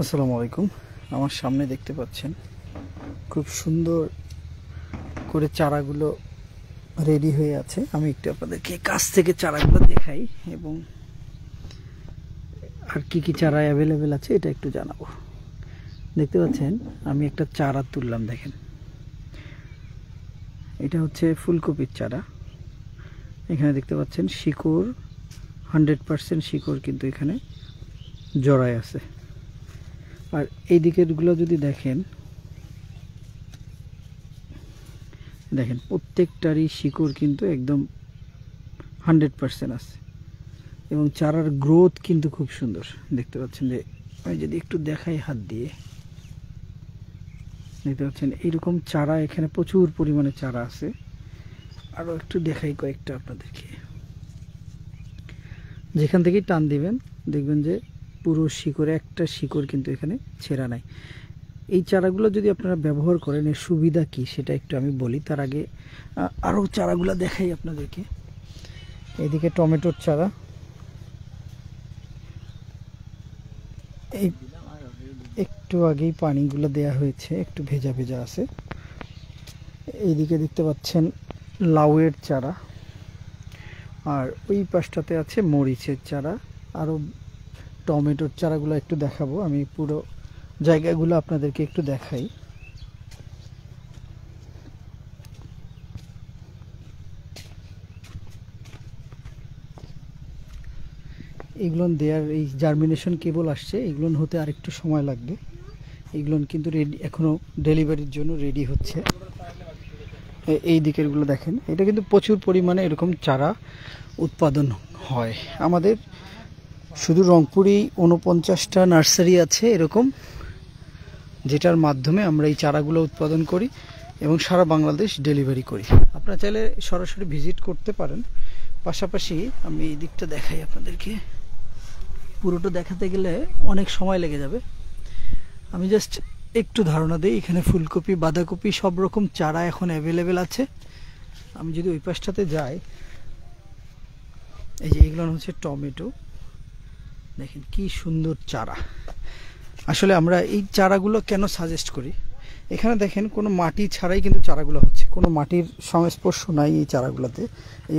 আসসালামু আলাইকুম। আমার সামনে দেখতে পাচ্ছেন খুব সুন্দর করে চারাগুলো রেডি হয়ে আছে। আমি একটু আপনাদেরকে কাছ থেকে চারাগুলো দেখাই এবং আর কি কি চারা অ্যাভেলেবেল আছে এটা একটু জানাব। দেখতে পাচ্ছেন, আমি একটা চারা তুললাম, দেখেন। এটা হচ্ছে ফুলকপির চারা। এখানে দেখতে পাচ্ছেন শিকড় হান্ড্রেড পারসেন্ট শিকড় কিন্তু এখানে জড়ায় আছে। আর এই দিকেরগুলো যদি দেখেন দেখেন প্রত্যেকটারই শিকড় কিন্তু একদম হান্ড্রেড পারসেন্ট আছে। এবং চারার গ্রোথ কিন্তু খুব সুন্দর। দেখতে পাচ্ছেন যে, আমি যদি একটু দেখাই হাত দিয়ে, দেখতে পাচ্ছেন এইরকম চারা, এখানে প্রচুর পরিমাণে চারা আছে। আরও একটু দেখাই কয়েকটা আপনাদেরকে। যেখান থেকেই টান দিবেন, দেখবেন যে পুরো শিকড়ে, একটা শিকড় কিন্তু এখানে ছেঁড়া নাই। এই চারাগুলো যদি আপনারা ব্যবহার করেন, এর সুবিধা কি সেটা একটু আমি বলি। তার আগে আরও চারাগুলো দেখাই আপনাদেরকে। এদিকে টমেটোর চারা। এই একটু আগেই পানিগুলো দেয়া হয়েছে, একটু ভেজা ভেজা আছে। এইদিকে দেখতে পাচ্ছেন লাউয়ের চারা। আর ওই পাশটাতে আছে মরিচের চারা। আরও টমেটোর চারাগুলো একটু দেখাবো। আমি পুরো জায়গাগুলো আপনাদেরকে একটু দেখাই। এগুলো দেয়ার এই জার্মিনেশন কেবল আসছে এগুলো হতে আর একটু সময় লাগবে। এগুলো কিন্তু রেডি এখনও ডেলিভারির জন্য রেডি হচ্ছে। এই দিকেরগুলো দেখেন। এটা কিন্তু প্রচুর পরিমাণে এরকম চারা উৎপাদন হয়। আমাদের শুধু রংপুরেই উনপঞ্চাশটা নার্সারি আছে এরকম, যেটার মাধ্যমে আমরা এই চারাগুলো উৎপাদন করি এবং সারা বাংলাদেশ ডেলিভারি করি। আপনারা চাইলে সরাসরি ভিজিট করতে পারেন। পাশাপাশি আমি এই দিকটা দেখাই আপনাদেরকে। পুরোটা দেখাতে গেলে অনেক সময় লেগে যাবে। আমি জাস্ট একটু ধারণা দিই, এখানে ফুলকপি, বাঁধাকপি সব রকম চারা এখন অ্যাভেলেবেল আছে। আমি যদি ওই পাশটাতে যাই, এই যে এগুলো হচ্ছে টমেটো। দেখেন কি সুন্দর চারা। আসলে আমরা এই চারাগুলো কেন সাজেস্ট করি? এখানে দেখেন কোনো মাটি ছাড়াই কিন্তু চারাগুলো হচ্ছে। কোনো মাটির সংস্পর্শ নাই এই চারাগুলোতে।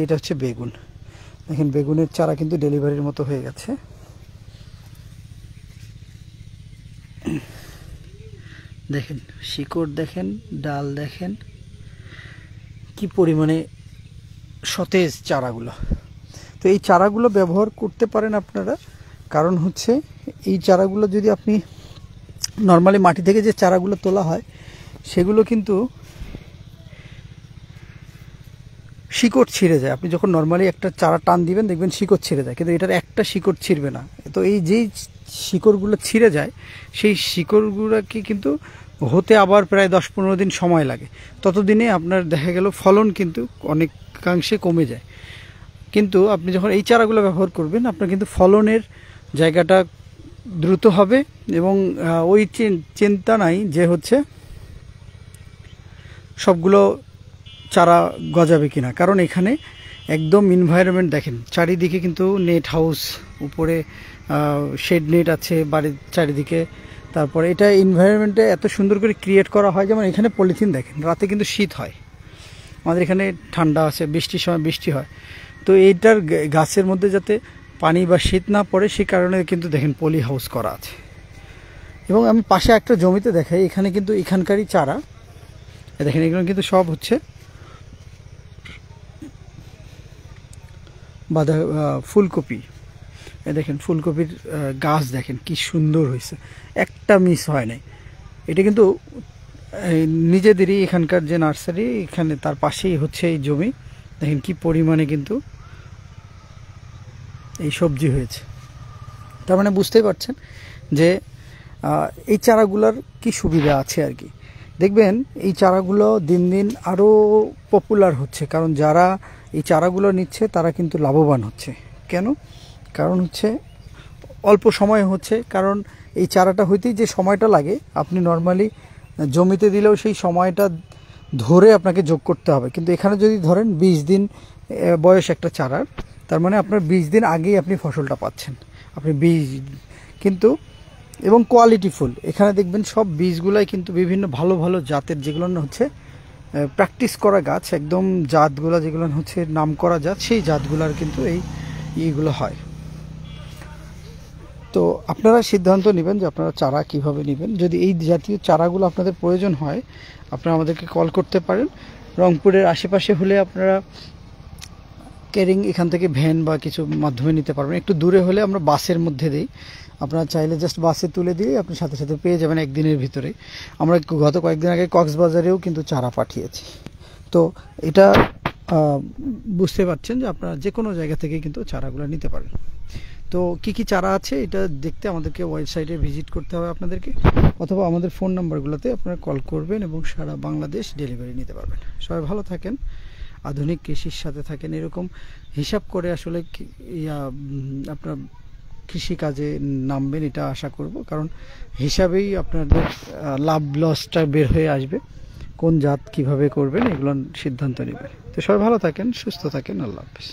এটা হচ্ছে বেগুন। দেখেন বেগুনের চারা কিন্তু ডেলিভারির মতো হয়ে গেছে। দেখেন, শিকড় দেখেন, ডাল দেখেন। কি পরিমাণে সতেজ চারাগুলো। তো এই চারাগুলো ব্যবহার করতে পারেন আপনারা। কারণ হচ্ছে এই চারাগুলো যদি আপনি নর্মালি মাটি থেকে যে চারাগুলো তোলা হয়, সেগুলো কিন্তু শিকড় ছিঁড়ে যায়। আপনি যখন নর্মালি একটা চারা টান দিবেন, দেখবেন শিকড় ছিঁড়ে যায়। কিন্তু এটার একটা শিকড় ছিঁড়বে না। তো এই যেই শিকড়গুলো ছিঁড়ে যায়, সেই শিকড়গুলোকে কিন্তু হতে আবার প্রায় দশ পনেরো দিন সময় লাগে। ততদিনে আপনার দেখা গেল ফলন কিন্তু অনেকাংশে কমে যায়। কিন্তু আপনি যখন এই চারাগুলো ব্যবহার করবেন, আপনার কিন্তু ফলনের জায়গাটা দ্রুত হবে এবং ওই চিন- চিন্তা নাই যে হচ্ছে সবগুলো চারা গজাবে কিনা। কারণ এখানে একদম এনভায়রনমেন্ট দেখেন, চারিদিকে কিন্তু নেট হাউস উপরে শেড নেট আছে বাড়ির চারিদিকে। তারপরে এটা এনভায়রনমেন্টে এত সুন্দর করে ক্রিয়েট করা হয়, যেমন এখানে পলিথিন দেখেন, রাতে কিন্তু শীত হয়। আমাদের এখানে ঠান্ডা আছে, বৃষ্টির সময় বৃষ্টি হয়। তো এইটার গাছের মধ্যে যাতে পানি বা শীত না পড়ে সেই কারণে কিন্তু দেখেন পলি হাউস করা আছে। এবং আমি পাশে একটা জমিতে দেখাই, এখানে কিন্তু এখানকারই চারা। দেখেন, এগুলো কিন্তু সব হচ্ছে বাঁধা ফুলকপি। এ দেখেন, ফুলকপির গাছ দেখেন, কি সুন্দর হয়েছে। একটা মিস হয় নাই। এটা কিন্তু নিজেদেরই এখানকার যে নার্সারি, এখানে তার পাশেই হচ্ছে এই জমি। দেখেন, কি পরিমাণে কিন্তু এই সবজি হয়েছে। তার মানে বুঝতেই পারছেন যে এই চারাগুলোর কি সুবিধা আছে আর কি। দেখবেন, এই চারাগুলো দিন দিন আরও পপুলার হচ্ছে, কারণ যারা এই চারাগুলো নিচ্ছে, তারা কিন্তু লাভবান হচ্ছে। কেন? কারণ হচ্ছে, অল্প সময় হচ্ছে, কারণ এই চারাটা হইতেই যে সময়টা লাগে, আপনি নর্মালি জমিতে দিলেও সেই সময়টা ধরে আপনাকে যোগ করতে হবে। কিন্তু এখানে যদি ধরেন, বিশ দিন বয়স একটা চারার তার মানে আপনার বিশ দিন আগেই আপনি ফসলটা পাচ্ছেন। আপনি বীজ, কিন্তু, এবং কোয়ালিটি ফুল। এখানে দেখবেন সব বীজগুলাই কিন্তু বিভিন্ন ভালো ভালো জাতের যেগুলো হচ্ছে প্র্যাকটিস করা গাছ, একদম জাতগুলো যেগুলো হচ্ছে নাম করা জাত, সেই জাতগুলার কিন্তু এই ইয়েগুলো হয়। তো আপনারা সিদ্ধান্ত নেবেন যে আপনারা চারা কীভাবে নেবেন। যদি এই জাতীয় চারাগুলো আপনাদের প্রয়োজন হয়, আপনারা আমাদেরকে কল করতে পারেন। রংপুরের আশেপাশে হলে আপনারা ক্যারিং এখান থেকে ভ্যান বা কিছু মাধ্যমে নিতে পারবেন। একটু দূরে হলে আমরা বাসের মধ্যে দিই। আপনারা চাইলে জাস্ট বাসে তুলে দিয়ে আপনি সাথে সাথে পেয়ে যাবেন একদিনের ভিতরে। আমরা গত কয়েকদিন আগে কক্সবাজারেও কিন্তু চারা পাঠিয়েছি। তো এটা বুঝতে পারছেন যে আপনারা যে কোনো জায়গা থেকে কিন্তু চারাগুলো নিতে পারেন। তো কি কি চারা আছে এটা দেখতে আমাদেরকে ওয়েবসাইটে ভিজিট করতে হবে আপনাদেরকে। অথবা আমাদের ফোন নাম্বারগুলোতে আপনারা কল করবেন এবং সারা বাংলাদেশ ডেলিভারি নিতে পারবেন। সবাই ভালো থাকেন। আধুনিক কৃষির সাথে থাকেন। এরকম হিসাব করে আসলে ইয়া আপনার কৃষিকাজে নামবেন এটা আশা করব। কারণ হিসাবেই আপনাদের লাভ লসটা বের হয়ে আসবে। কোন জাত কীভাবে করবেন, এগুলো সিদ্ধান্ত নেবেন। তো সবাই ভালো থাকেন, সুস্থ থাকেন, আল্লাহ হাফিজ।